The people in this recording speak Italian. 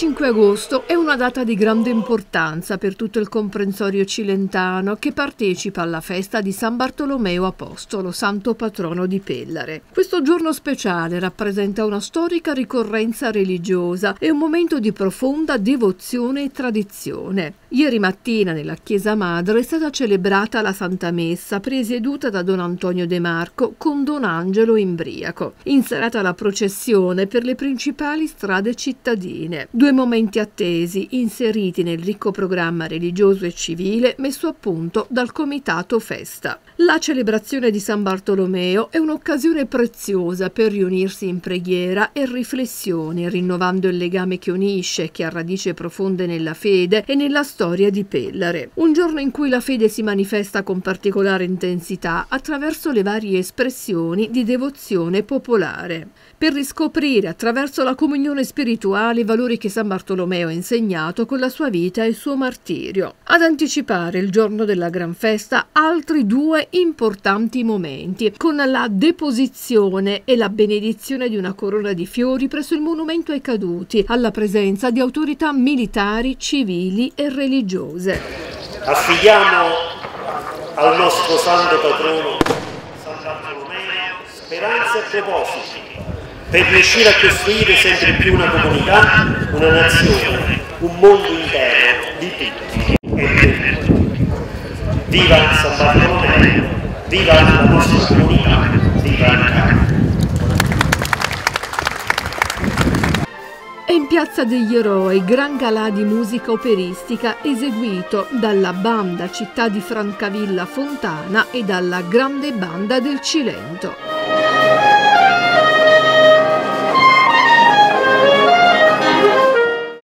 25 agosto è una data di grande importanza per tutto il comprensorio cilentano che partecipa alla festa di San Bartolomeo Apostolo, santo patrono di Pellare. Questo giorno speciale rappresenta una storica ricorrenza religiosa e un momento di profonda devozione e tradizione. Ieri mattina nella chiesa madre è stata celebrata la Santa Messa presieduta da Don Antonio De Marco con Don Angelo Imbriaco. In serata la processione per le principali strade cittadine fine. Due momenti attesi, inseriti nel ricco programma religioso e civile messo a punto dal Comitato Festa. La celebrazione di San Bartolomeo è un'occasione preziosa per riunirsi in preghiera e riflessione, rinnovando il legame che unisce, che ha radici profonde nella fede e nella storia di Pellare. Un giorno in cui la fede si manifesta con particolare intensità attraverso le varie espressioni di devozione popolare, per riscoprire attraverso la comunione spirituale i valori che San Bartolomeo ha insegnato con la sua vita e il suo martirio. Ad anticipare il giorno della gran festa altri due importanti momenti, con la deposizione e la benedizione di una corona di fiori presso il monumento ai caduti, alla presenza di autorità militari, civili e religiose. Affidiamo al nostro santo patrono San Bartolomeo speranze e propositi per riuscire a costruire sempre più una comunità, una nazione, un mondo intero di tutti e tutti. Viva San Bartolomeo, viva la nostra comunità, viva l'Italia. È in Piazza degli Eroi gran galà di musica operistica eseguito dalla Banda Città di Francavilla Fontana e dalla Grande Banda del Cilento.